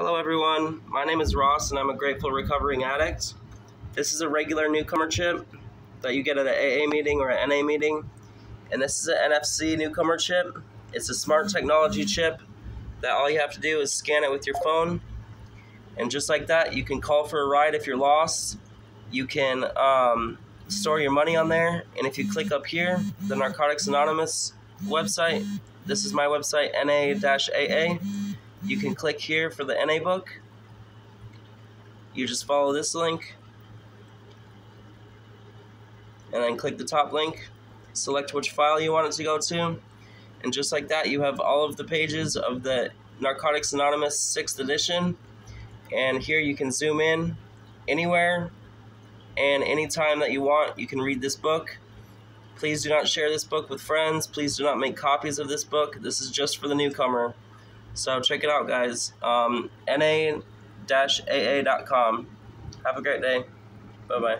Hello, everyone. My name is Ross, and I'm a grateful recovering addict. This is a regular newcomer chip that you get at an AA meeting or an NA meeting. And this is an NFC newcomer chip. It's a smart technology chip that all you have to do is scan it with your phone. And just like that, you can call for a ride if you're lost. You can um, store your money on there. And if you click up here, the Narcotics Anonymous website, this is my website, NA-AA you can click here for the NA book. You just follow this link and then click the top link, select which file you want it to go to, and just like that, you have all of the pages of the Narcotics Anonymous 6th edition. And here you can zoom in anywhere and anytime that you want, you can read this book. Please do not share this book with friends. Please do not make copies of this book. This is just for the newcomer. So check it out, guys. Um, na-aa.com. Have a great day. Bye bye.